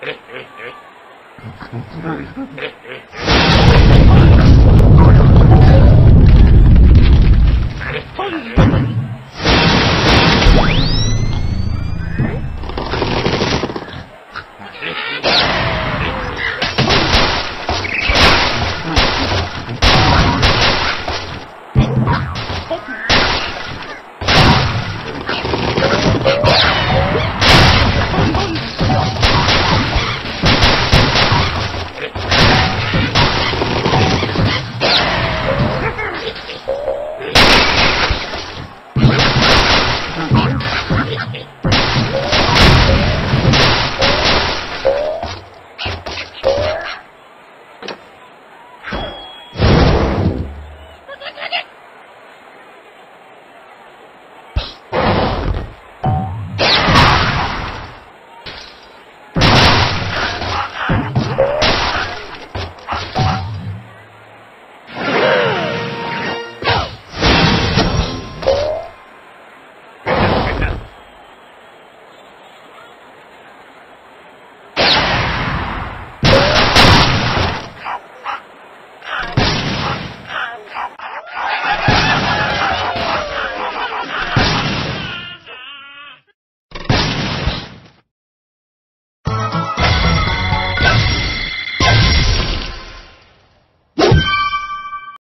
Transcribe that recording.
Thunder!